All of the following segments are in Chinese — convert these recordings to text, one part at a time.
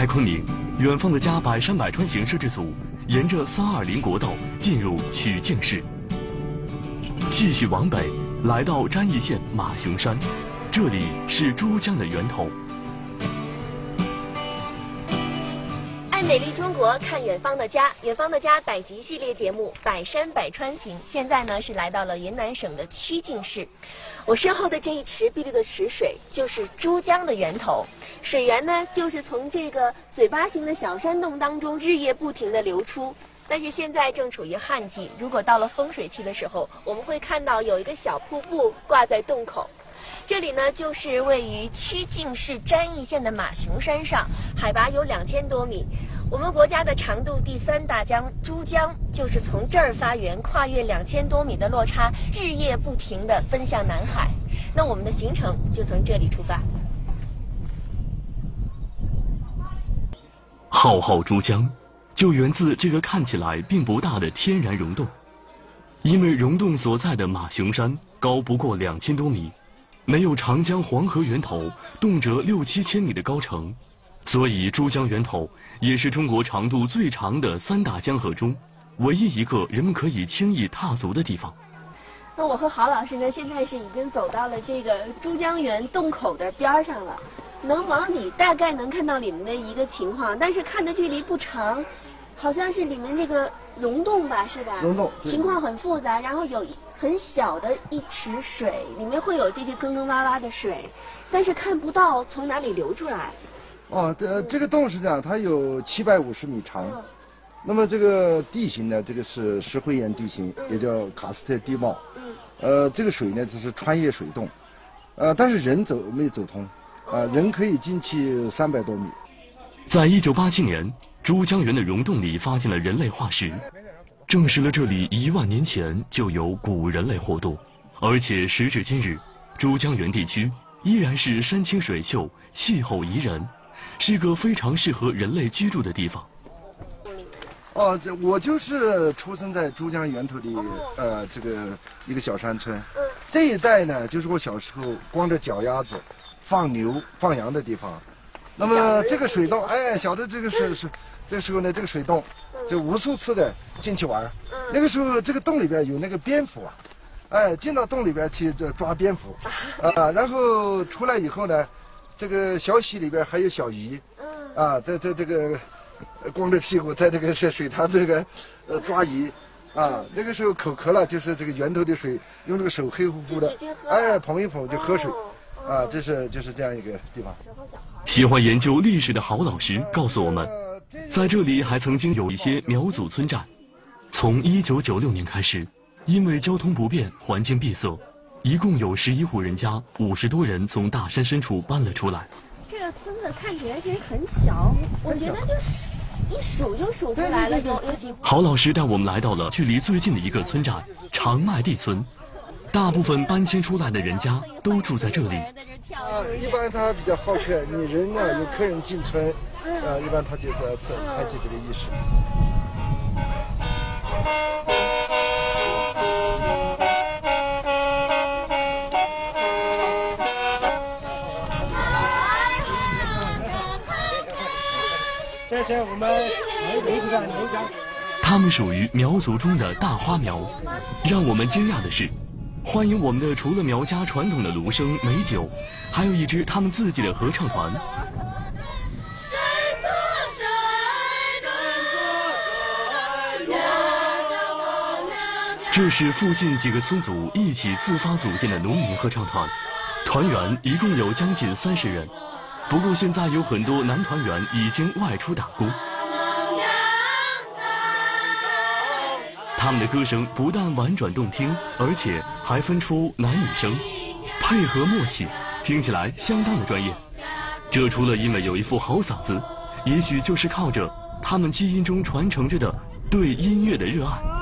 离开昆明，远方的家百山百川行摄制组沿着三二零国道进入曲靖市，继续往北，来到沾益县马雄山，这里是珠江的源头。美丽中国，看远方的家，远方的家百集系列节目《百山百川行》，现在呢是来到了云南省的曲靖市。我身后的这一池碧绿的池水，就是珠江的源头。水源呢，就是从这个嘴巴形的小山洞当中日夜不停的流出。但是现在正处于旱季，如果到了丰水期的时候，我们会看到有一个小瀑布挂在洞口。这里呢，就是位于曲靖市沾益县的马熊山上，海拔有两千多米。我们国家的长度第三大江珠江，就是从这儿发源，跨越两千多米的落差，日夜不停地奔向南海。那我们的行程就从这里出发。浩浩珠江，就源自这个看起来并不大的天然溶洞。因为溶洞所在的马熊山高不过两千多米。没有长江黄河源头动辄六七千米的高程，所以珠江源头也是中国长度最长的三大江河中唯一一个人们可以轻易踏足的地方。那我和郝老师呢，现在是已经走到了这个珠江源洞口的边上了，能往里大概能看到里面的一个情况，但是看的距离不长。好像是里面这个溶洞吧，是吧？溶洞情况很复杂，然后有很小的一池水，里面会有这些坑坑洼洼的水，但是看不到从哪里流出来。哦，这这个洞是这样，它有七百五十米长，那么这个地形呢，这个是石灰岩地形，也叫喀斯特地貌。呃，这个水呢，就是穿越水洞，呃，但是人走没走通，啊，人可以进去三百多米。在一九八七年。珠江源的溶洞里发现了人类化石，证实了这里一万年前就有古人类活动，而且时至今日，珠江源地区依然是山清水秀、气候宜人，是个非常适合人类居住的地方。哦，这我就是出生在珠江源头的，呃，这个一个小山村。这一带呢，就是我小时候光着脚丫子放牛放羊的地方。那么这个水洞，哎，小的这个是是。这时候呢，这个水洞就无数次的进去玩。那个时候，这个洞里边有那个蝙蝠啊，哎，进到洞里边去抓蝙蝠，啊，然后出来以后呢，这个小溪里边还有小鱼，啊，在在这个光着屁股在这个水水塘这个呃抓鱼，啊，那个时候口渴了，就是这个源头的水，用这个手黑乎乎的，哎，捧一捧就喝水，啊，这是就是这样一个地方。喜欢研究历史的郝老师告诉我们。在这里还曾经有一些苗族村寨，从一九九六年开始，因为交通不便、环境闭塞，一共有十一户人家，五十多人从大山深处搬了出来。这个村子看起来其实很小，我觉得就是一数就数出来了，有有几户。郝老师带我们来到了距离最近的一个村寨长麦地村，大部分搬迁出来的人家都住在这里。啊，一般他比较好客，你人呢有客人进村。啊，一般他就是采采取这个意识。是我们他们属于苗族中的大花苗。让我们惊讶的是，欢迎我们的除了苗家传统的芦笙、美酒，还有一支他们自己的合唱团。这是附近几个村组一起自发组建的农民合唱团，团员一共有将近三十人。不过现在有很多男团员已经外出打工。他们的歌声不但婉转动听，而且还分出男女声，配合默契，听起来相当的专业。这除了因为有一副好嗓子，也许就是靠着他们基因中传承着的对音乐的热爱。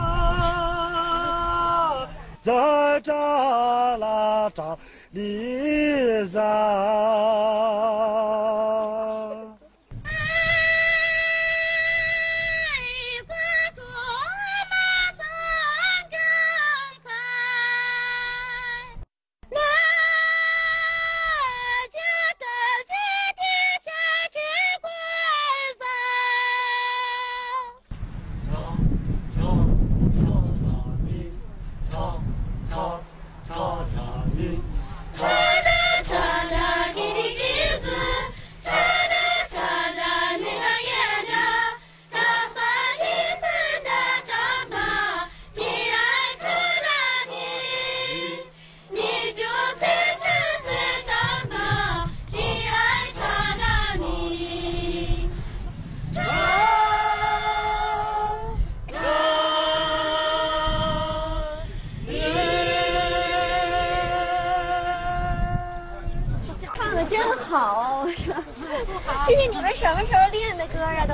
在扎拉扎里扎。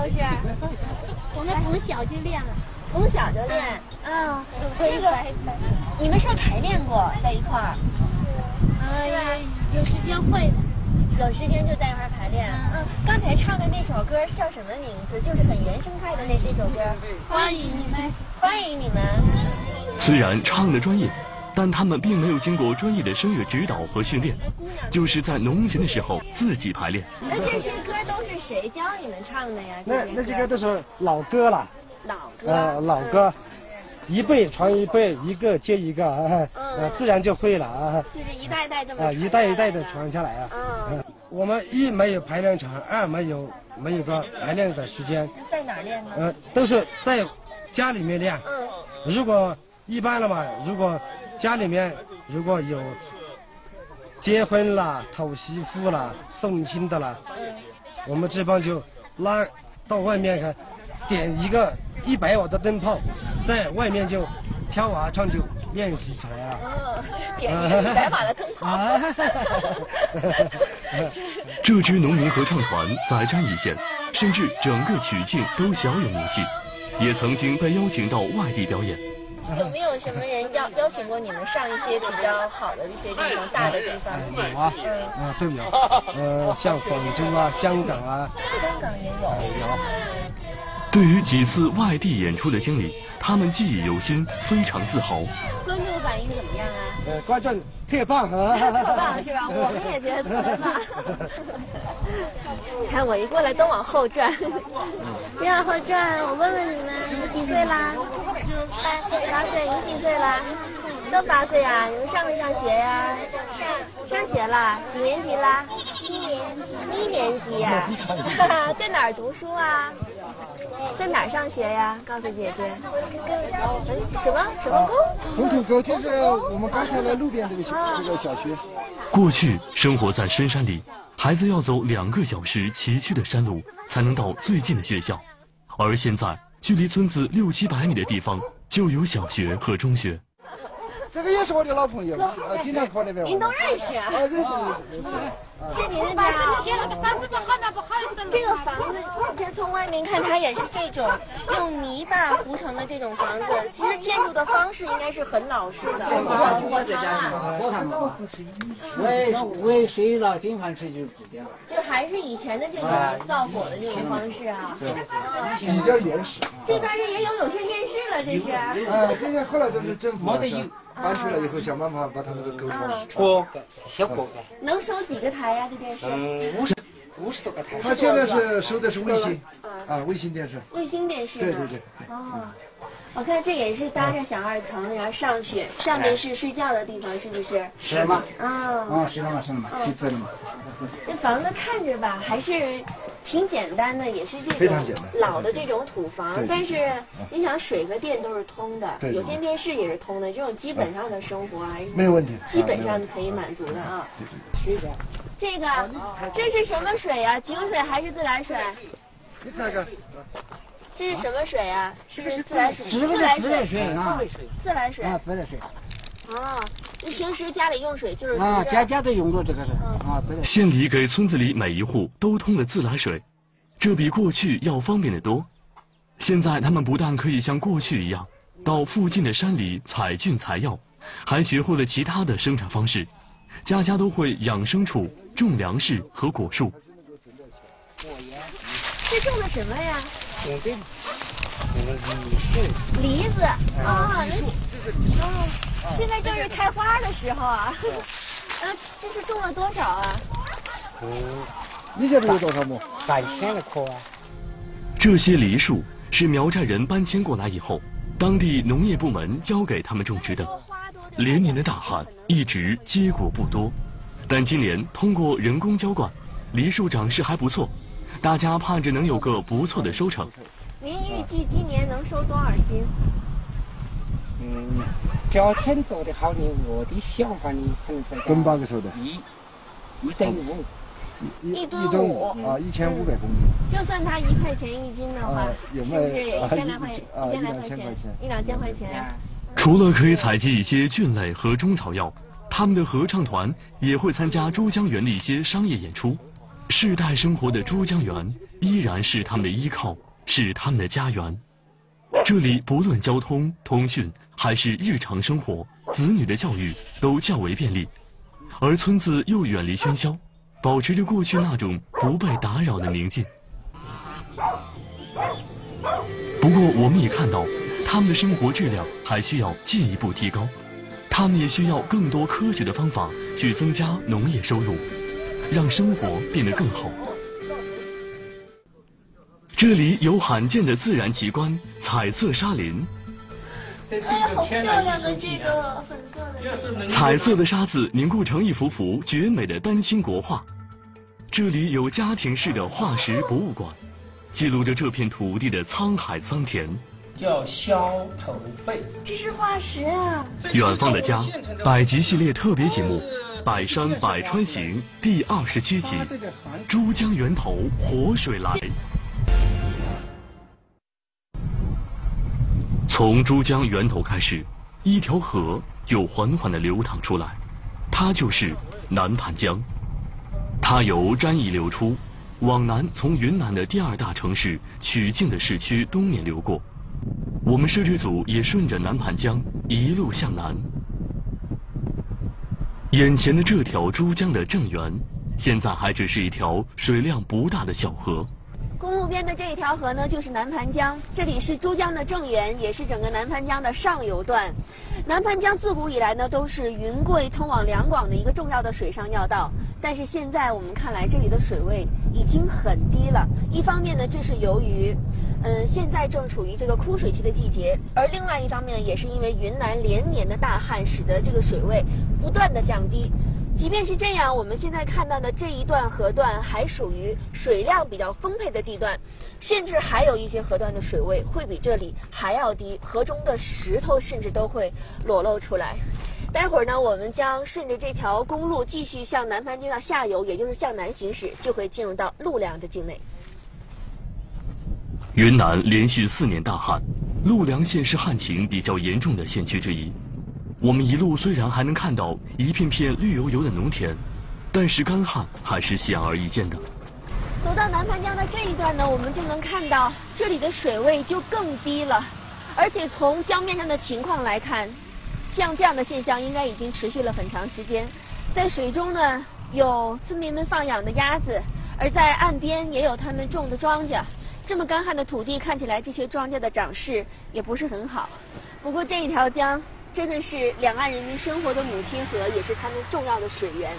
都是，我们从小就练了，从小就练啊。这个你们是不是排练过在一块儿？嗯，有时间会的，有时间就在一块儿排练。嗯，刚才唱的那首歌叫什么名字？就是很原生态的那那首歌。欢迎你们，欢迎你们。虽然唱的专业。但他们并没有经过专业的声乐指导和训练，就是在农闲的时候自己排练。那这些歌都是谁教你们唱的呀？那那些歌都是老歌了。老歌。呃，老歌，一辈传一辈，一个接一个，呃，自然就会了啊。就是一代代这么。啊，一代一代的传下来啊。嗯。我们一没有排练场，二没有没有个排练的时间。在哪练呢？呃，都是在家里面练。嗯。如果一般了嘛，如果。家里面如果有结婚了、讨媳妇了、送亲的了，我们这帮就拉到外面看，点一个一百瓦的灯泡，在外面就跳啊唱就练习起来了。点一个一百瓦的灯泡。这支农民合唱团在张义县，甚至整个曲靖都小有名气，也曾经被邀请到外地表演。有没有什么人邀邀请过你们上一些比较好的一些地方、大的地方？有啊，啊，都有。呃，像广州啊、香港啊，香港也有。有。对于几次外地演出的经历，他们记忆犹新，非常自豪。观众反应怎么样啊？呃，观众特棒啊！特棒是吧？我们也觉得特别棒。你看我一过来都往后转，别往后转。我问问你们，你几岁啦？八岁，八岁，你几岁啦？都八岁啊！你们上没上学呀？上，上学啦，几年级啦？一年级，一年级呀？在哪儿读书啊？在哪上学呀？告诉姐姐。什么什么沟？红土沟就是我们刚才的路边这个小这个小学。过去生活在深山里，孩子要走两个小时崎岖的山路才能到最近的学校，而现在距离村子六七百米的地方。就有小学和中学。这个也是我的老朋友，啊，经常跑那边。您都认识啊？认识认识。是您的家。这个房子，你看从外面看，它也是这种用泥巴糊成的这种房子。其实建筑的方式应该是很老式的。火火塘啊。火塘嘛。为为谁了？经常吃就是这样。就还是以前的这种造火的这种方式啊。比较原始。这边这也有有线电视了，这是。啊，这些后来都是政府。搬出来以后，想办法把他们都沟通。小锅能收几个台呀？这电视？嗯，五十五十多个台。他现在是收的是卫星，啊，卫星电视。卫星电视。对对对。哦，我看这也是搭着小二层，然后上去，上面是睡觉的地方，是不是？是吗？啊。啊，是吗？是吗？是这里嘛？这房子看着吧，还是。挺简单的，也是这种老的这种土房，但是你想水和电都是通的，有线电视也是通的，这种基本上的生活还是没有问题，基本上可以满足的啊。是的。这个这是什么水呀？井水还是自来水？你看看，这是什么水呀？是自来水。自来水啊，自来水啊，自来水。哦，你平时家里用水就是啊，家家都用着这个是啊，自来。县里给村子里每一户都通了自来水，这比过去要方便的多。现在他们不但可以像过去一样到附近的山里采菌采药，还学会了其他的生产方式，家家都会养牲畜、种粮食和果树。这种的什么呀？梨子啊，梨树，这是梨树。现在正是开花的时候啊！嗯，这是种了多少啊？嗯，你这里有多少亩？三千棵啊！这些梨树是苗寨人搬迁过来以后，当地农业部门交给他们种植的。连年的大旱一直结果不多，但今年通过人工浇灌，梨树长势还不错，大家盼着能有个不错的收成。您预计今年能收多少斤？嗯，昨天做的好的，我的想法呢，可能在吨八个收的，一一吨五，一一吨吨五啊，一千五百公斤。就算它一块钱一斤的话啊，有是不是也啊一千来块，一一千来块钱啊一两千块钱，一两千块钱？除了可以采集一些菌类和中草药，他们的合唱团也会参加珠江源的一些商业演出。世代生活的珠江源依然是他们的依靠，是他们的家园。这里不论交通、通讯还是日常生活，子女的教育都较为便利，而村子又远离喧嚣，保持着过去那种不被打扰的宁静。不过，我们也看到，他们的生活质量还需要进一步提高，他们也需要更多科学的方法去增加农业收入，让生活变得更好。这里有罕见的自然奇观——彩色沙林。这是哎呀，一好个天然漂亮的艺术品啊！这个粉色的。彩色的沙子凝固成一幅幅绝美的丹青国画。这里有家庭式的化石博物馆，记录着这片土地的沧海桑田。叫削头贝。这是化石啊！远方的家，百集系列特别节目《百山百川行》第二十七集珠江源头活水来》。从珠江源头开始，一条河就缓缓地流淌出来，它就是南盘江。它由沾益流出，往南从云南的第二大城市曲靖的市区东面流过。我们摄制组也顺着南盘江一路向南。眼前的这条珠江的正源，现在还只是一条水量不大的小河。公路边的这一条河呢，就是南盘江，这里是珠江的正源，也是整个南盘江的上游段。南盘江自古以来呢，都是云贵通往两广的一个重要的水上要道。但是现在我们看来，这里的水位已经很低了。一方面呢，这是由于，嗯，现在正处于这个枯水期的季节；而另外一方面，也是因为云南连年的大旱，使得这个水位不断的降低。即便是这样，我们现在看到的这一段河段还属于水量比较丰沛的地段，甚至还有一些河段的水位会比这里还要低，河中的石头甚至都会裸露出来。待会儿呢，我们将顺着这条公路继续向南盘江的下游，也就是向南行驶，就会进入到陆良的境内。云南连续四年大旱，陆良县是旱情比较严重的县区之一。我们一路虽然还能看到一片片绿油油的农田，但是干旱还是显而易见的。走到南盘江的这一段呢，我们就能看到这里的水位就更低了，而且从江面上的情况来看，像这样的现象应该已经持续了很长时间。在水中呢，有村民们放养的鸭子，而在岸边也有他们种的庄稼。这么干旱的土地，看起来这些庄稼的长势也不是很好。不过这一条江真的是两岸人民生活的母亲河，也是他们重要的水源。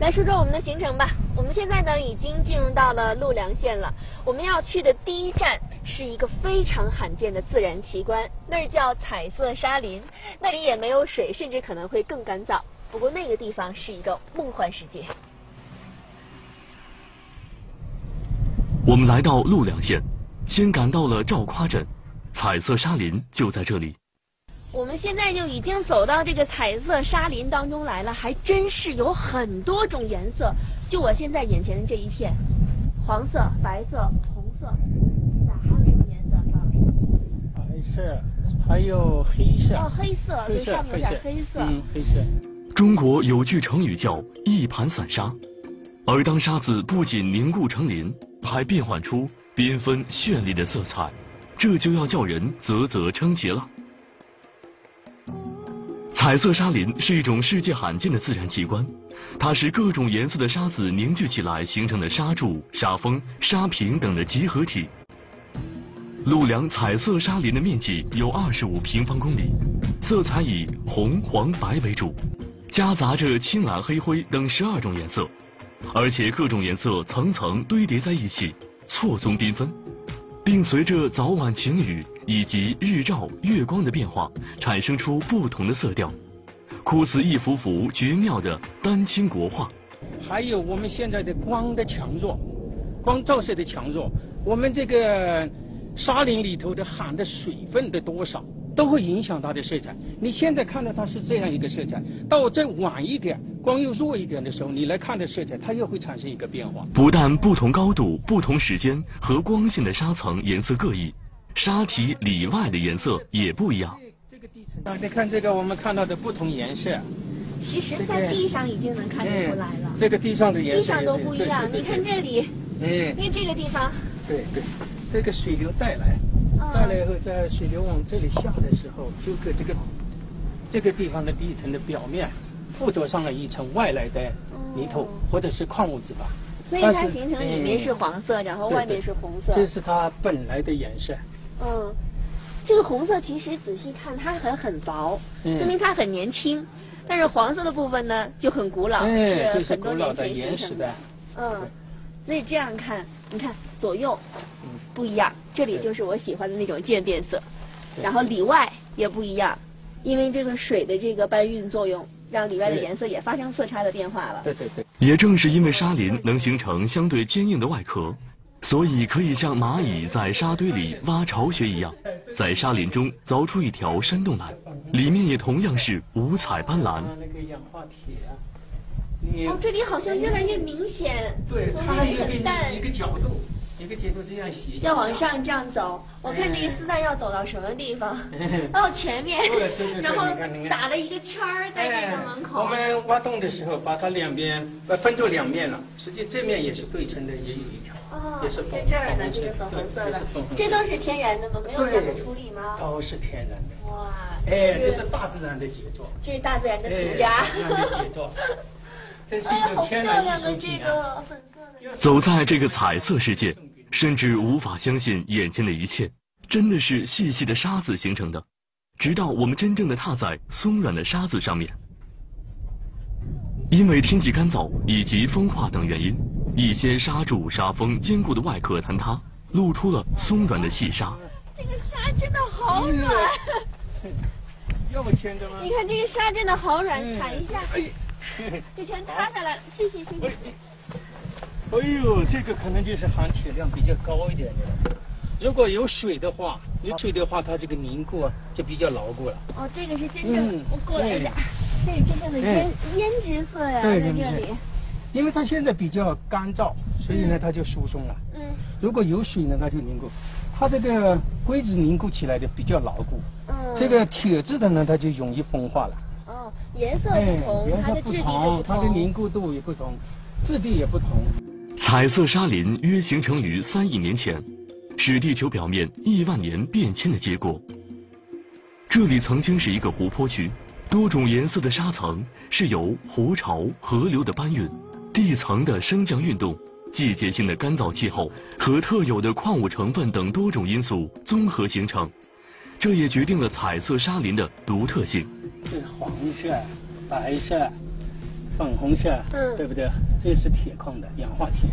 来说说我们的行程吧。我们现在呢已经进入到了陆良县了。我们要去的第一站是一个非常罕见的自然奇观，那儿叫彩色沙林，那里也没有水，甚至可能会更干燥。不过那个地方是一个梦幻世界。我们来到陆良县，先赶到了赵夸镇，彩色沙林就在这里。我们现在就已经走到这个彩色沙林当中来了，还真是有很多种颜色。就我现在眼前的这一片，黄色、白色、红色，哪还有什么颜色？张老师？白色，还有黑色。哦，黑色，对，黑色上面有点黑色。嗯，黑色。中国有句成语叫“一盘散沙”，而当沙子不仅凝固成林，还变换出缤纷绚丽的色彩，这就要叫人啧啧称奇了。彩色沙林是一种世界罕见的自然奇观，它是各种颜色的沙子凝聚起来形成的沙柱、沙峰、沙坪等的集合体。陆良彩色沙林的面积有二十五平方公里，色彩以红、黄、白为主，夹杂着青、蓝、黑、灰等十二种颜色，而且各种颜色层层堆叠在一起，错综缤纷，并随着早晚晴雨，以及日照、月光的变化，产生出不同的色调，酷似一幅幅绝妙的丹青国画。还有我们现在的光的强弱，光照射的强弱，我们这个沙林里头的含的水分的多少。都会影响它的色彩。你现在看到它是这样一个色彩，到再晚一点，光又弱一点的时候，你来看的色彩，它又会产生一个变化。不但不同高度、不同时间和光线的沙层颜色各异，沙体里外的颜色也不一样。这个地层啊，你看这个我们看到的不同颜色，其实，在地上已经能看得出来了。这个地上的颜色，地上都不一样。你看这里，嗯，你，看这个地方，对对，这个水流带来。带来以后，在水流往这里下的时候，就给这个这个地方的地层的表面附着上了一层外来的泥土或者是矿物质吧。所以它形成里面是黄色，然后外面是红色。这是它本来的颜色。嗯，这个红色其实仔细看它很很薄，说明它很年轻。但是黄色的部分呢就很古老，是很多年前形成的。嗯，所以这样看，你看左右。不一样，这里就是我喜欢的那种渐变色，然后里外也不一样，因为这个水的这个搬运作用，让里外的颜色也发生色差的变化了。对对对。也正是因为沙林能形成相对坚硬的外壳，所以可以像蚂蚁在沙堆里挖巢穴一样，在沙林中凿出一条山洞来，里面也同样是五彩斑斓。那个氧化铁啊，哦，这里好像越来越明显，对，它很淡，一个角度。一个角度这样斜，要往上这样走。我看这个丝带要走到什么地方？到 前面，然后打了一个圈儿在那个门口。我们挖洞的时候，把它两边呃分作两面了。实际这面也是对称的，也有一条，也是在这儿呢，这个粉红色的，这都是天然的吗？没有怎么处理吗？都是天然的。哇，哎，这是大自然的杰作。这是大自然的涂鸦。杰作。这是一种天然的这个粉。走在这个彩色世界。甚至无法相信眼前的一切，真的是细细的沙子形成的。直到我们真正的踏在松软的沙子上面，因为天气干燥以及风化等原因，一些沙柱、沙峰坚固的外壳坍塌，露出了松软的细沙。这个沙真的好软，要不牵着吗？你看这个沙真的好软，踩一下，就全塌下来了。谢谢谢谢。哎呦，这个可能就是含铁量比较高一点的。如果有水的话，有水的话，它这个凝固啊就比较牢固了。哦，这个是真正，我过来一下，这是真正的胭胭脂色呀，在这里。因为它现在比较干燥，所以呢它就疏松了。嗯。如果有水呢，它就凝固。它这个硅脂凝固起来的比较牢固。嗯。这个铁质的呢，它就容易风化了。哦，颜色不同，它的质地就不同，它的凝固度也不同，质地也不同。彩色沙林约形成于三亿年前，是地球表面亿万年变迁的结果。这里曾经是一个湖泊区，多种颜色的沙层是由湖潮、河流的搬运、地层的升降运动、季节性的干燥气候和特有的矿物成分等多种因素综合形成，这也决定了彩色沙林的独特性。这黄色、白色。粉红色，嗯，对不对？这是铁矿的氧化铁，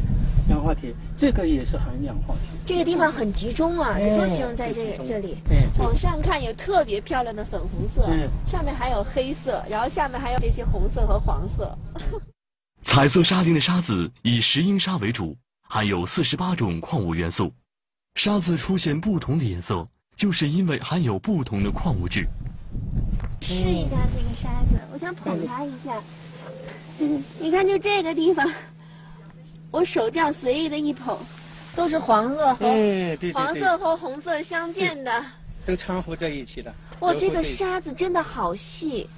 氧化铁这个也是含氧化铁。这个地方很集中啊，集中形容在这这里。对，往上看有特别漂亮的粉红色，嗯，上面还有黑色，然后下面还有这些红色和黄色。彩色沙林的沙子以石英砂为主，含有四十八种矿物元素。沙子出现不同的颜色，就是因为含有不同的矿物质。试一下这个沙子，我想捧它一下。你看，就这个地方，我手这样随意的一捧，都是黄色和黄色和红色相间的，都掺和在一起的。哇，这个沙子真的好细，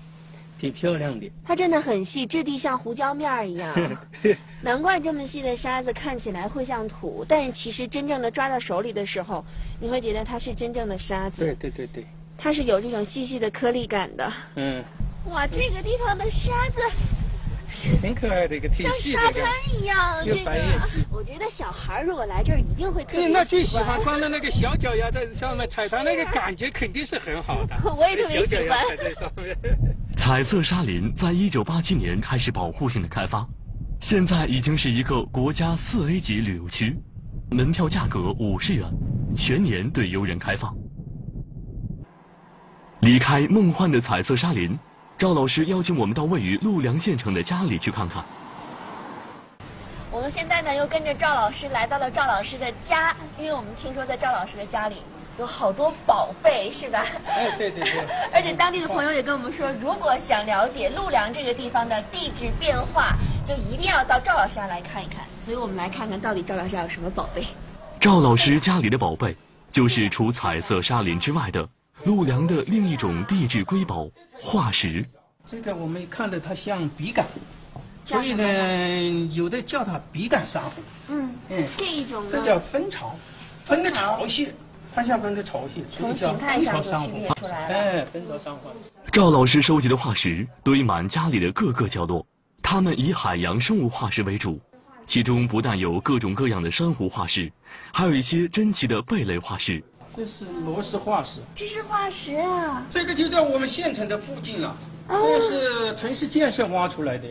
挺漂亮的。它真的很细，质地像胡椒面一样，难怪这么细的沙子看起来会像土，但是其实真正的抓到手里的时候，你会觉得它是真正的沙子。对对对对，它是有这种细细的颗粒感的。嗯，哇，这个地方的沙子。挺可爱的一个，像沙滩一样。这个，我觉得小孩如果来这儿一定会特别喜欢。那最喜欢放的那个小脚丫在上面踩，它那个感觉肯定是很好的。我也特别喜欢。踩在上面。彩色沙林在一九八七年开始保护性的开发，现在已经是一个国家四 A 级旅游区，门票价格五十元，全年对游人开放。离开梦幻的彩色沙林，赵老师邀请我们到位于陆良县城的家里去看看。我们现在呢，又跟着赵老师来到了赵老师的家，因为我们听说在赵老师的家里有好多宝贝，是吧？哎，对对对。而且当地的朋友也跟我们说，如果想了解陆良这个地方的地质变化，就一定要到赵老师家来看一看。所以我们来看看到底赵老师家有什么宝贝。赵老师家里的宝贝，就是除彩色沙林之外的。陆良的另一种地质瑰宝化石，这个我们看的它像笔杆，所以呢，有的叫它笔杆珊瑚。嗯，嗯，这一种这叫分巢，分的巢穴，它像分的巢穴，从形态上就区别出来了。哎，分巢珊瑚。赵老师收集的化石堆满家里的各个角落，它们以海洋生物化石为主，其中不但有各种各样的珊瑚化石，还有一些珍奇的贝类化石。这是罗氏化石，这是化石啊！这个就在我们县城的附近了，这是城市建设挖出来的。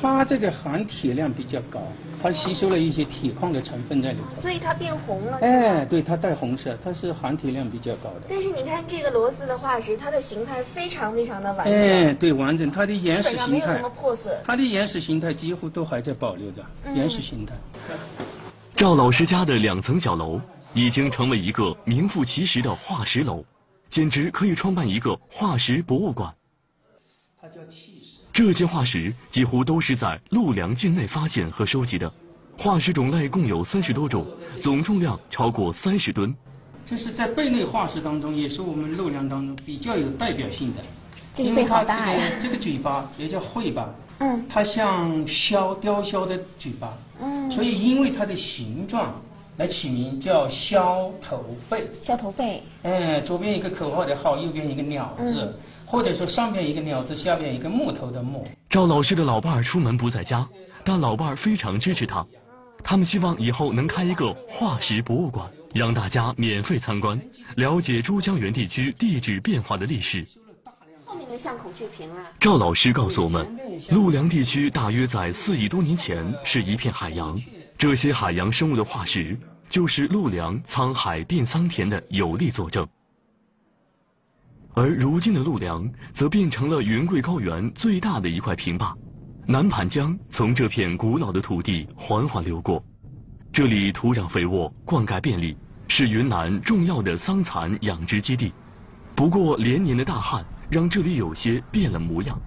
它这个含铁量比较高，它吸收了一些铁矿的成分在里头，所以它变红了。哎，对，它带红色，它是含铁量比较高的。但是你看这个螺丝的化石，它的形态非常非常的完整。哎，对，完整，它的原始形态没有什么破损，它的原始形态几乎都还在保留着原始形态。赵老师家的两层小楼。已经成为一个名副其实的化石楼，简直可以创办一个化石博物馆。它叫气石。这些化石几乎都是在陆良境内发现和收集的，化石种类共有三十多种，总重量超过三十吨。这是在贝类化石当中，也是我们陆良当中比较有代表性的。这个贝好大呀！这个嘴巴也叫喙巴，嗯，它像削雕削的嘴巴，嗯，所以因为它的形状。来起名叫削头贝，削头贝。嗯，左边一个口号的号，右边一个鸟字，或者说上边一个鸟字，下边一个木头的木。赵老师的老伴儿出门不在家，但老伴儿非常支持他。他们希望以后能开一个化石博物馆，让大家免费参观，了解珠江源地区地质变化的历史。后面的像孔雀屏啊。赵老师告诉我们，陆良地区大约在四亿多年前是一片海洋。这些海洋生物的化石，就是陆良沧海变桑田的有力佐证。而如今的陆良，则变成了云贵高原最大的一块平坝，南盘江从这片古老的土地缓缓流过，这里土壤肥沃，灌溉便利，是云南重要的桑蚕养殖基地。不过连年的大旱，让这里有些变了模样。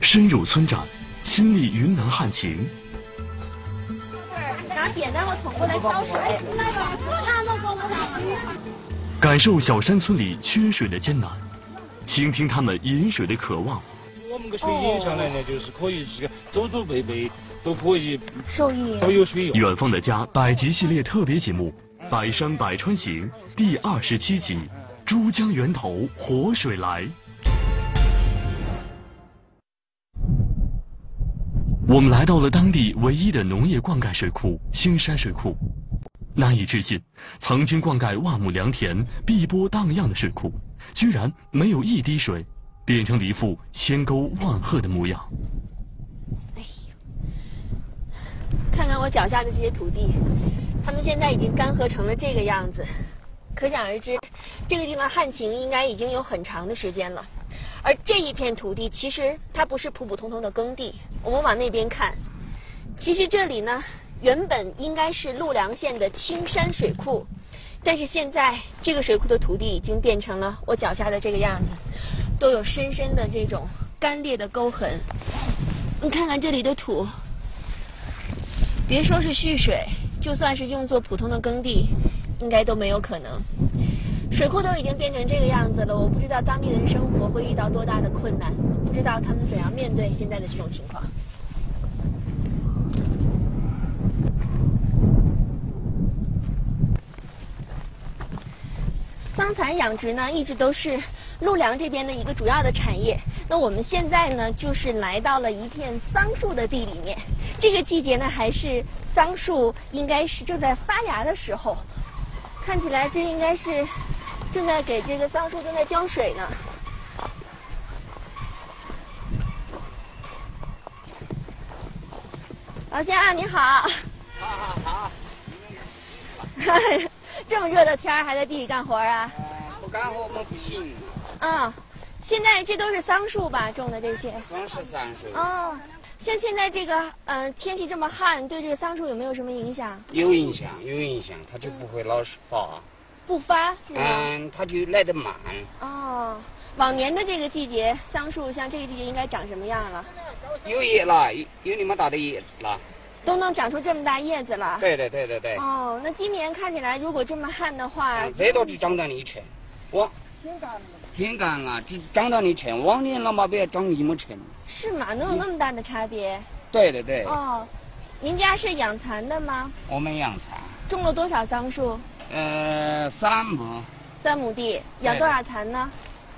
深入村寨。亲历云南旱情，拿扁担和桶过来挑水。感受小山村里缺水的艰难，倾听他们饮水的渴望。我们个水引上来呢，就是可以是个祖祖辈辈都可以受益，都有水用。远方的家百集系列特别节目《百山百川行》第二十七集：珠江源头活水来。我们来到了当地唯一的农业灌溉水库青山水库，难以置信，曾经灌溉万亩良田、碧波荡漾的水库，居然没有一滴水，变成了一副千沟万壑的模样。哎呦，看看我脚下的这些土地，它们现在已经干涸成了这个样子，可想而知，这个地方旱情应该已经有很长的时间了。而这一片土地，其实它不是普普通通的耕地。我们往那边看，其实这里呢，原本应该是陆良县的青山水库，但是现在这个水库的土地已经变成了我脚下的这个样子，都有深深的这种干裂的沟痕。你看看这里的土，别说是蓄水，就算是用作普通的耕地，应该都没有可能。水库都已经变成这个样子了，我不知道当地人生活会遇到多大的困难，不知道他们怎样面对现在的这种情况。桑蚕养殖呢，一直都是陆良这边的一个主要的产业。那我们现在呢，就是来到了一片桑树的地里面。这个季节呢，还是桑树应该是正在发芽的时候，看起来这应该是。正在给这个桑树正在浇水呢。老先生你好。好好好。这么热的天儿还在地里干活啊？不干活我们不行。啊，现在这都是桑树吧？种的这些。桑是桑树。哦，像现在这个，嗯，天气这么旱，对这个桑树有没有什么影响？有影响，有影响，它就不会老是发。不发是吗？嗯，它就来得慢。哦，往年的这个季节，桑树像这个季节应该长什么样了？有叶了，有有那么大的叶子了。都能长出这么大叶子了。对对对对对。哦，那今年看起来，如果这么旱的话，最多只长到一成。我天干了，天干了，只长到一成。往年那么，不要长一亩成。是吗？能有那么大的差别？对对对。哦，您家是养蚕的吗？我们养蚕。种了多少桑树？呃，三亩。三亩地，养多少蚕呢？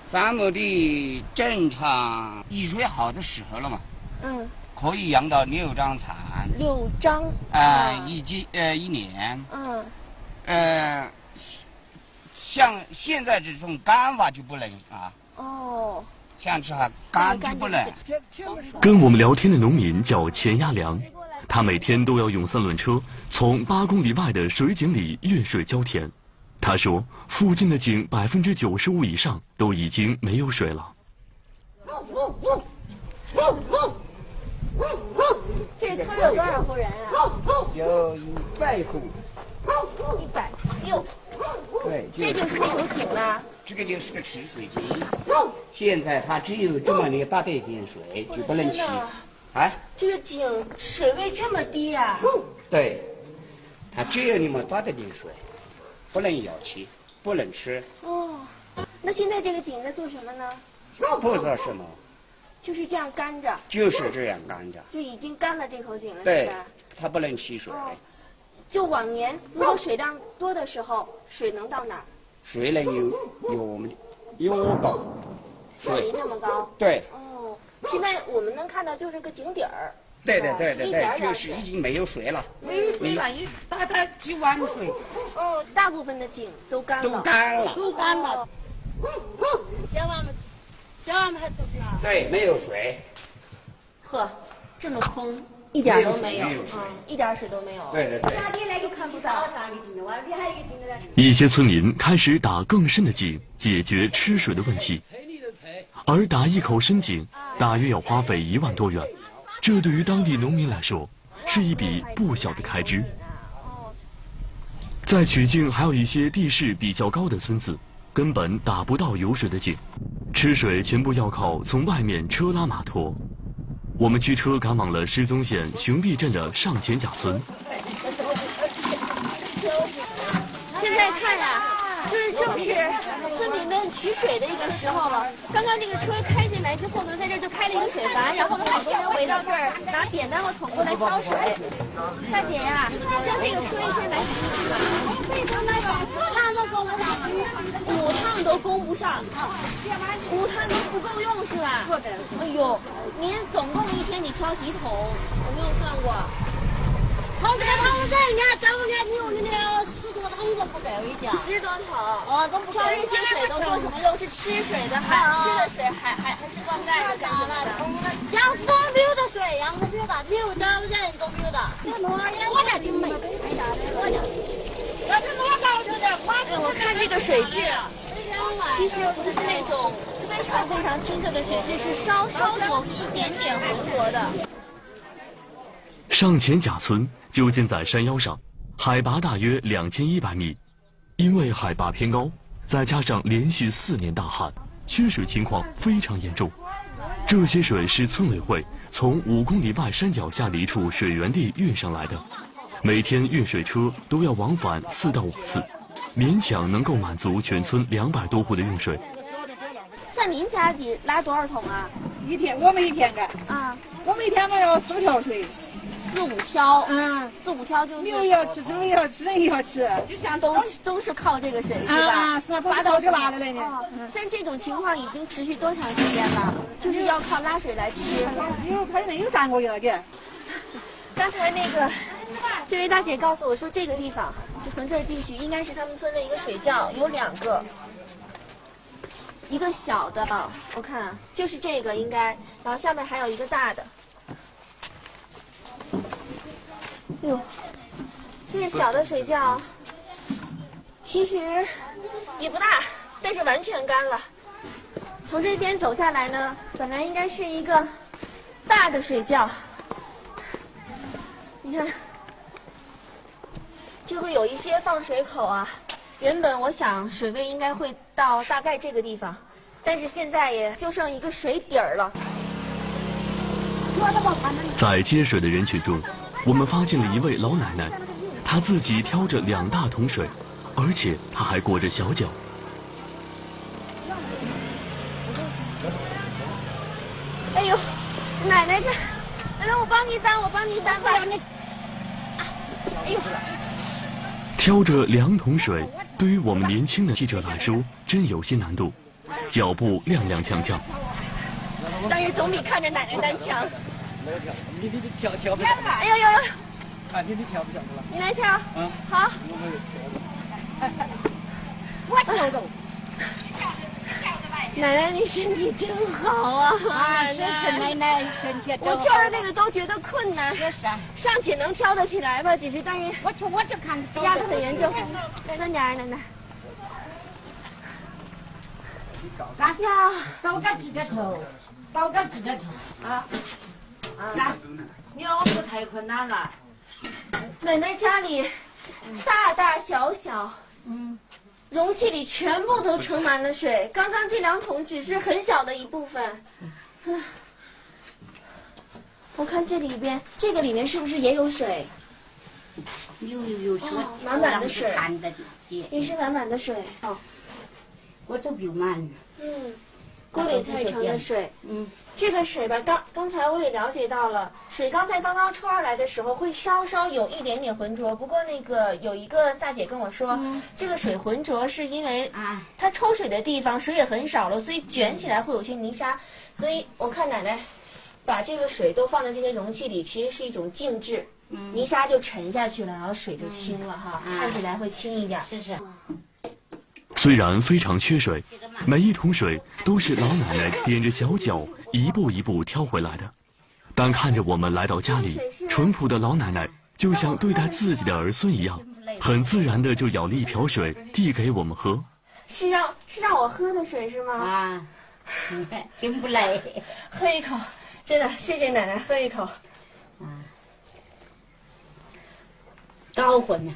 三亩地正常雨水好的时候了嘛。嗯。可以养到六张蚕，六张啊，一季呃一年，嗯，呃，像现在这种干法就不能啊。哦，像这哈干就不能。跟我们聊天的农民叫钱亚良，他每天都要用三轮车从八公里外的水井里运水浇田。他说，附近的井百分之九十五以上都已经没有水了。这村有多少户人啊？有一百户。一百六。对，这就是那口井了。这个就是个吃水井。现在它只有这么的大的一点水，就不能吃。啊？这个井水位这么低呀？对，它只有那么大的点水，不能舀起，不能吃。哦，那现在这个井在做什么呢？不知道什么。就是这样干着，就是这样干着，就已经干了这口井了，是吧？它不能起水。就往年如果水量多的时候，水能到哪儿？水能有有我们有我高，水离那么高。对。哦，现在我们能看到就是个井底儿。对对对对对，就是已经没有水了。没有水了，一大概几碗水。哦，大部分的井都干了。都干了。都干了。小娃们。小娃们还都是对，没有水。呵，这么空，一点都没有，一点水都没有。对对对。看不到。一些村民开始打更深的井，解决吃水的问题。而打一口深井，大约要花费一万多元，这对于当地农民来说，是一笔不小的开支。在曲靖还有一些地势比较高的村子。根本打不到有水的井，吃水全部要靠从外面车拉马驮。我们驱车赶往了失踪县熊壁镇的上前甲村。现在看呀，就是正是村民们取水的一个时候了。刚刚这个车开进来之后呢，在这儿就开了一个水阀，然后有好多人围到这儿拿扁担和桶过来挑水。大姐呀，像这个车一天来几趟？五趟都供不上，五趟都不够用是吧？哎呦，您总共一天得挑几桶？我没有算过？好这个桶子，人家丈母娘用的了十多桶都不够一点。十多桶？哦，都不挑一些水都做什么用？是吃水的，还吃的水，还还还是灌溉的干什么的？养所有的水，养所有的，有的人都有的。我家就没，我家。哎，我看这个水质，其实不是那种非常非常清澈的水质，是稍稍有一点点浑浊的。上前甲村就建在山腰上，海拔大约两千一百米。因为海拔偏高，再加上连续四年大旱，缺水情况非常严重。这些水是村委会从五公里外山脚下的一处水源地运上来的。每天运水车都要往返四到五次，勉强能够满足全村两百多户的用水。像您家得拉多少桶啊？一天我们一天干啊，我们一天我要四条水，四五挑，嗯，四五挑就是牛要吃，猪也要吃，人也要吃，就像都都是靠这个水是吧？啊，是吧？到这拉的来呢。像这种情况已经持续多长时间了？就是要靠拉水来吃。有可能有三个月了，给。刚才那个。这位大姐告诉我说，这个地方就从这儿进去，应该是他们村的一个水窖，有两个，一个小的，我看就是这个应该，然后下面还有一个大的。哟，这个小的水窖，其实也不大，但是完全干了。从这边走下来呢，本来应该是一个大的水窖，你看，就会有一些放水口啊。原本我想水位应该会到大概这个地方，但是现在也就剩一个水底儿了。在接水的人群中，我们发现了一位老奶奶，她自己挑着两大桶水，而且她还裹着小脚。哎呦，奶奶这，奶奶我帮你担，我帮你担吧。哎呦，挑着两桶水，对于我们年轻的记者来说，真有些难度，脚步踉踉跄跄。但是总比看着奶奶担强。你你你跳跳不？哎呦呦！啊，你你跳不跳了？你来跳。嗯。好。我跳走。奶奶，你身体真好啊！啊，是是，奶奶身体我跳着那个都觉得困难。是啊。尚且能跳得起来吧？只是但是。我去，我去看。压得很严重。来，慢点，奶奶。啥呀？找个几个头，找个几个头啊！啊，你要说太困难了。奶奶家里大大小小，嗯，容器里全部都盛满了水。刚刚这两桶只是很小的一部分。我看这里边，这个里面是不是也有水？有有有，满满的水。也是满满的水。哦，我这比满。嗯，锅里太长的水。嗯。这个水吧，刚刚才我也了解到了，水刚才刚刚抽上来的时候会稍稍有一点点浑浊。不过那个有一个大姐跟我说，这个水浑浊是因为啊，它抽水的地方水也很少了，所以卷起来会有些泥沙。所以我看奶奶把这个水都放在这些容器里，其实是一种静置，泥沙就沉下去了，然后水就清了哈，看起来会轻一点。是是。虽然非常缺水，每一桶水都是老奶奶踮着小脚一步一步挑回来的，但看着我们来到家里，淳朴的老奶奶就像对待自己的儿孙一样，很自然的就舀了一瓢水递给我们喝。是让是让我喝的水是吗？啊，真不累，喝一口，真的谢谢奶奶，喝一口。啊，高魂呢。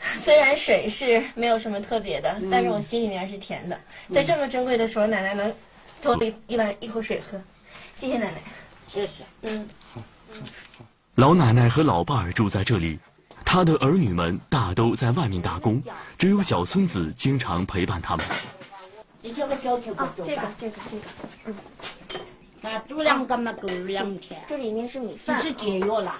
虽然水是没有什么特别的，但是我心里面是甜的。在这么珍贵的时候，奶奶能多一一碗一口水喝，谢谢奶奶。谢谢。嗯。老奶奶和老伴儿住在这里，她的儿女们大都在外面打工，只有小孙子经常陪伴他们。这个小球啊，这个这个这个，嗯。那煮两个嘛，够两天。这里面是米饭。是解药了。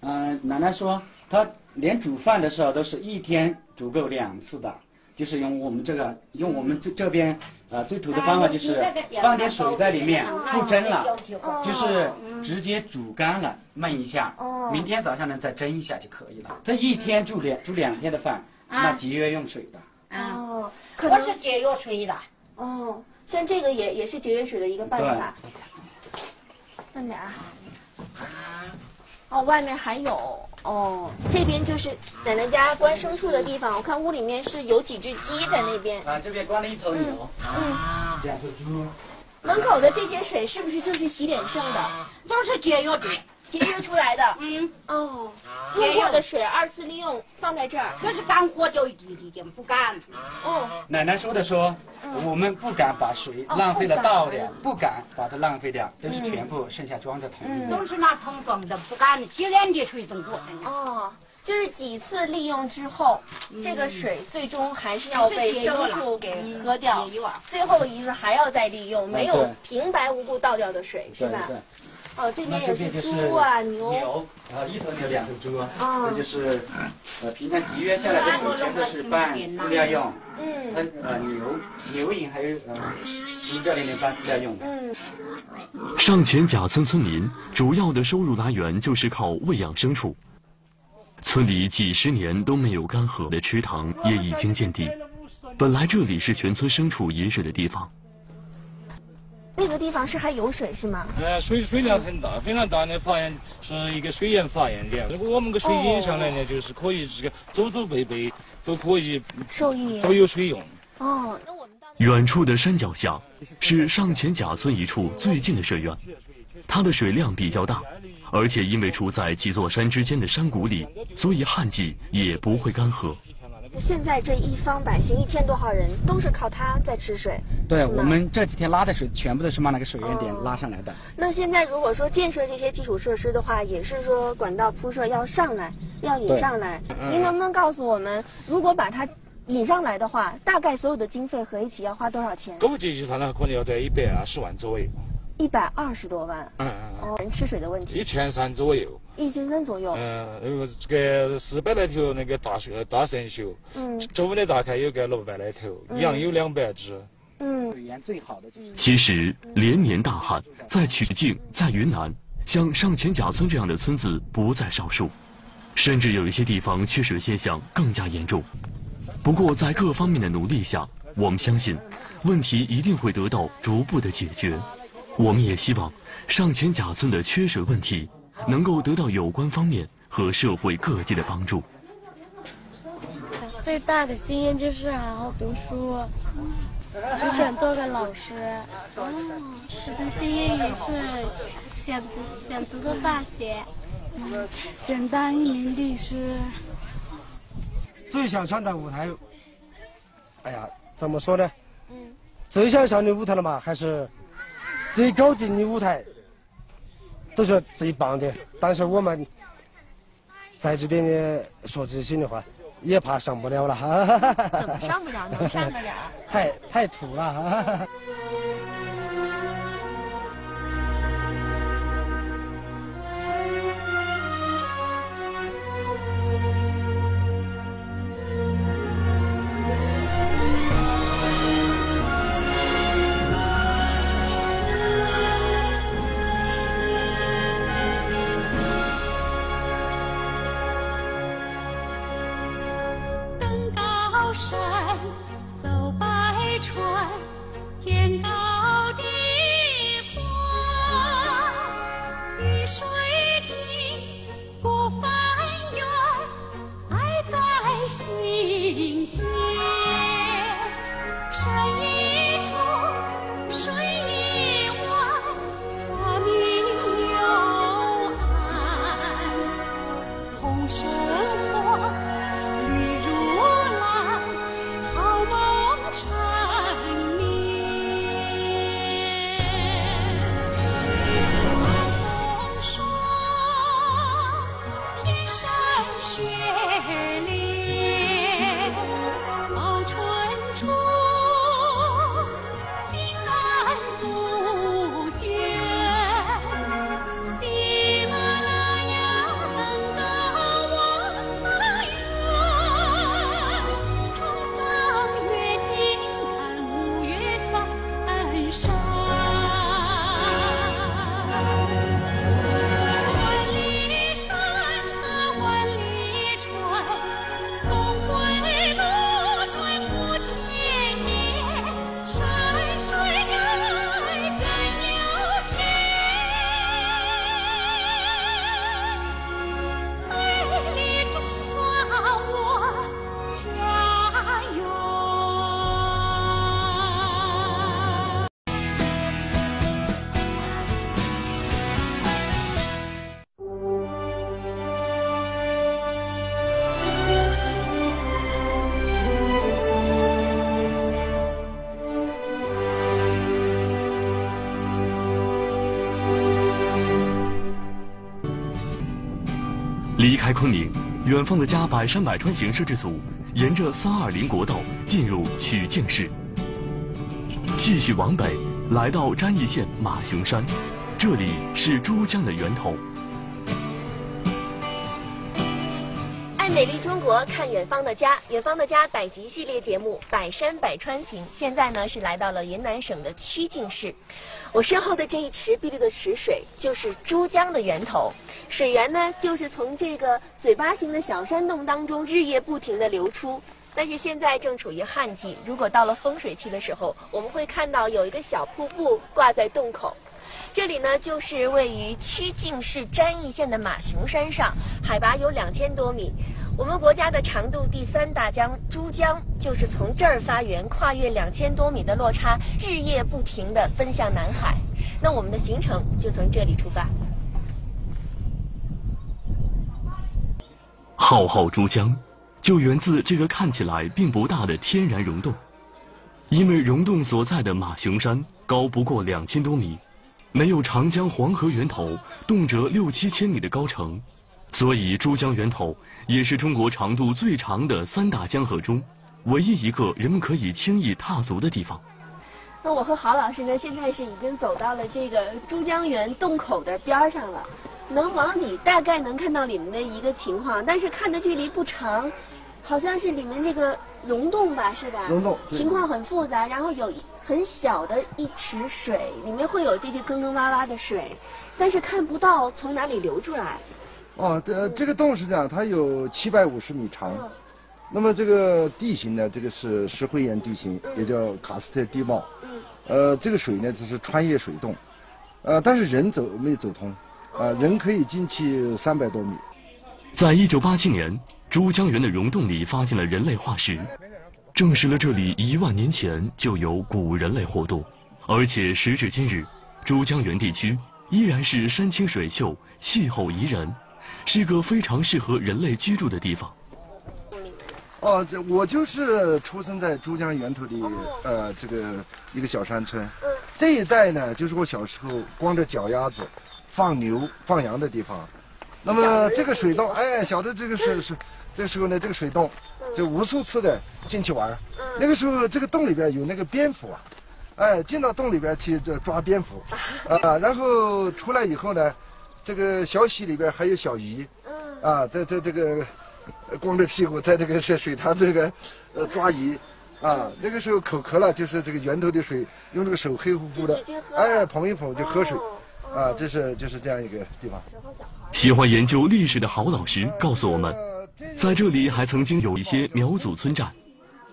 嗯，奶奶说她。连煮饭的时候都是一天煮够两次的，就是用我们这个用我们这这边呃最土的方法，就是放点水在里面，不蒸了，就是直接煮干了焖一下，明天早上呢再蒸一下就可以了。他一天煮两煮两天的饭，那节约用水的。哦，我是节约水的。哦，像这个也也是节约水的一个办法。慢点啊。哦，外面还有。哦，这边就是奶奶家关牲畜的地方。我看屋里面是有几只鸡在那边。啊，这边关了一头牛，嗯，两头猪。门口的这些水是不是就是洗脸剩的？都是节约的。节约出来的，嗯，哦，用过的水二次利用放在这儿，可是干活就一滴点不干。哦，奶奶说的说，我们不敢把水浪费了倒掉，不敢。把它浪费掉，都是全部剩下装在桶里。都是拿桶装的，不干洗脸的水总多。哦，就是几次利用之后，这个水最终还是要被牲畜给喝掉，最后一次还要再利用，没有平白无故倒掉的水，是吧？哦，这边也是猪啊牛，牛，啊一头牛两头猪，啊这就是呃平常集约下来的水全都是拌饲料用，嗯，它呃牛牛饮还有呃猪这里面拌饲料用的。嗯，上前甲村村民主要的收入来源就是靠喂养牲畜，村里几十年都没有干涸的池塘也已经见底，本来这里是全村牲畜饮水的地方。那个地方是还有水是吗？呃，水水量很大，非常大的发源是一个水源发源点。如果我们个水引上来呢，就是可以这个祖祖辈辈都可以受益，都有水用。哦，那我们远处的山脚下是上前甲村一处最近的水源，它的水量比较大，而且因为处在几座山之间的山谷里，所以旱季也不会干涸。现在这一方百姓一千多号人都是靠它在吃水。对，我们这几天拉的水全部都是往那个水源点拉上来的。那现在如果说建设这些基础设施的话，也是说管道铺设要上来，要引上来。您能不能告诉我们，如果把它引上来的话，大概所有的经费合一起要花多少钱？估计计算呢，可能要在一百二十万左右。一百二十多万，嗯嗯哦，人吃水的问题，一千三左右，一千三左右，嗯，这个四百来头那个大水大圣秀，嗯，中的大概有个六百来头，羊有两百只，嗯，水源最好的就是。其实连年大旱，在曲靖，在云南，像上前甲村这样的村子不在少数，甚至有一些地方缺水现象更加严重。不过在各方面的努力下，我们相信，问题一定会得到逐步的解决。我们也希望上前甲村的缺水问题能够得到有关方面和社会各界的帮助。最大的心愿就是好好读书，只想做个老师。我的心愿也是想读想读个大学，想当一名律师。最想上的舞台，哎呀，怎么说呢？嗯，最想上的舞台了嘛，还是。最高级的舞台都是最棒的，但是我们在这里呢说真心的话，也怕上不了了。怎么上不了？能上得了？太太土了。山。开昆明，远方的家百山百川行摄制组沿着三二零国道进入曲靖市，继续往北，来到沾益县马熊山，这里是珠江的源头。爱美丽中国，看远方的家，远方的家百集系列节目《百山百川行》，现在呢是来到了云南省的曲靖市。我身后的这一池碧绿的池水，就是珠江的源头。水源呢，就是从这个嘴巴形的小山洞当中日夜不停地流出。但是现在正处于旱季，如果到了丰水期的时候，我们会看到有一个小瀑布挂在洞口。这里呢，就是位于曲靖市沾益县的马熊山上，海拔有两千多米。我们国家的长度第三大江珠江就是从这儿发源，跨越两千多米的落差，日夜不停地奔向南海。那我们的行程就从这里出发。浩浩珠江，就源自这个看起来并不大的天然溶洞。因为溶洞所在的马熊山高不过两千多米，没有长江黄河源头动辄六七千米的高程，所以珠江源头也是中国长度最长的三大江河中，唯一一个人们可以轻易踏足的地方。那我和郝老师呢，现在是已经走到了这个珠江源洞口的边上了。能往里大概能看到里面的一个情况，但是看的距离不长，好像是里面这个溶洞吧，是吧？溶洞情况很复杂，然后有很小的一池水，里面会有这些坑坑洼洼的水，但是看不到从哪里流出来。哦，这这个洞是这样，它有七百五十米长，那么这个地形呢，这个是石灰岩地形，也叫喀斯特地貌。嗯。呃，这个水呢，就是穿越水洞，呃，但是人走没走通。啊，人可以进去三百多米。在一九八七年，珠江源的溶洞里发现了人类化石，证实了这里一万年前就有古人类活动。而且时至今日，珠江源地区依然是山清水秀、气候宜人，是个非常适合人类居住的地方。哦，这我就是出生在珠江源头的，呃，这个一个小山村。这一带呢，就是我小时候光着脚丫子。放牛放羊的地方，那么这个水洞，哎，小的这个是是，这时候呢，这个水洞就无数次的进去玩。那个时候，这个洞里边有那个蝙蝠啊，哎，进到洞里边去抓蝙蝠，啊，然后出来以后呢，这个小溪里边还有小鱼，嗯啊，在在这个光着屁股在这个水水塘这个呃抓鱼，啊，那个时候口渴了，就是这个源头的水，用这个手黑乎乎的，哎，捧一捧就喝水。啊，这是就是这样一个地方。喜欢研究历史的郝老师告诉我们，在这里还曾经有一些苗族村寨。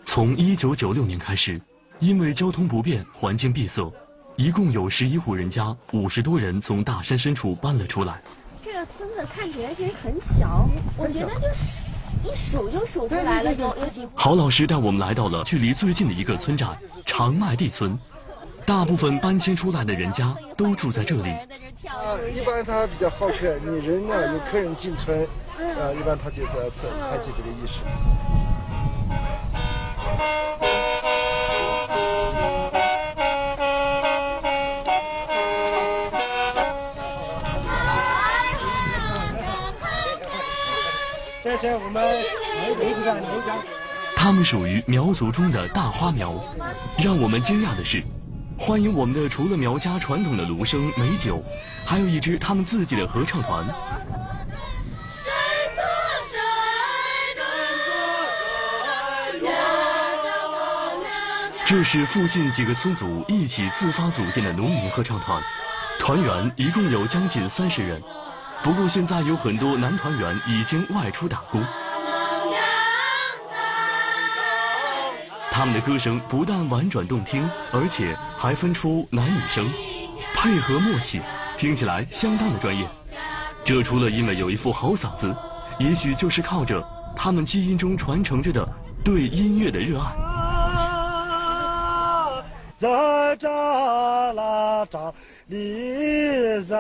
从一九九六年开始，因为交通不便、环境闭塞，一共有十一户人家，五十多人从大山深处搬了出来。这个村子看起来其实很小，我觉得就是一数就数出来了，有有几户。郝老师带我们来到了距离最近的一个村寨——长麦地村。大部分搬迁出来的人家都住在这里。啊，一般他比较好客，你人呢有客人进村，啊，一般他就是采采取这个意识。这是我们他们属于苗族中的大花苗。让我们惊讶的是。欢迎我们的除了苗家传统的芦笙美酒，还有一支他们自己的合唱团。这是附近几个村组一起自发组建的农民合唱团，团员一共有将近三十人，不过现在有很多男团员已经外出打工。他们的歌声不但婉转动听，而且还分出男女声，配合默契，听起来相当的专业。这除了因为有一副好嗓子，也许就是靠着他们基因中传承着的对音乐的热爱。在扎拉扎里扎。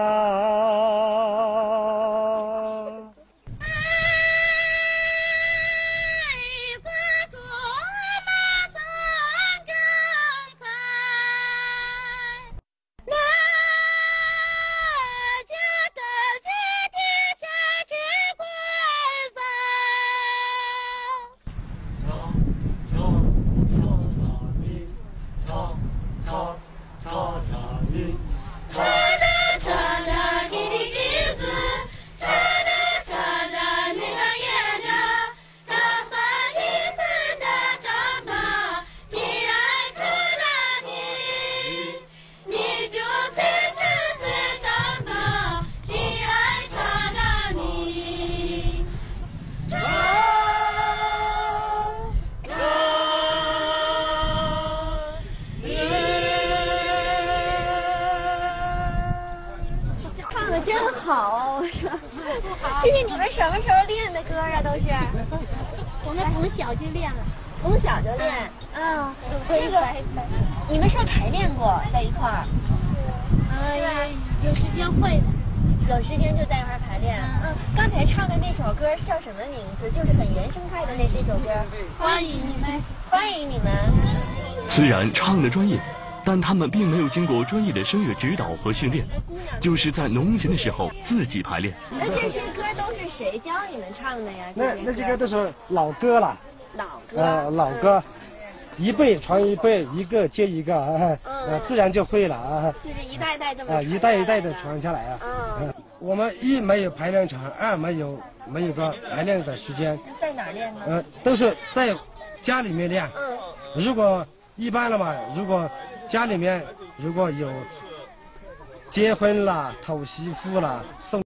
小就练了，从小就练啊。这个，你们是不是排练过在一块儿？嗯，有时间会的。有时间就在一块儿排练。嗯，刚才唱的那首歌叫什么名字？就是很原生态的那那首歌。欢迎你们，欢迎你们。虽然唱的专业，但他们并没有经过专业的声乐指导和训练，就是在农闲的时候自己排练。那这些歌都是谁教你们唱的呀？那那些歌都是老歌了。老歌。呃，老歌。一辈传一辈，一个接一个啊，自然就会了啊。就是一代代这么啊，一代一代的传下来啊。嗯。我们一没有排练场，二没有没有个排练的时间。在哪练呢？呃，都是在家里面练。嗯。如果一般了嘛，如果家里面如果有结婚了、讨媳妇了、送。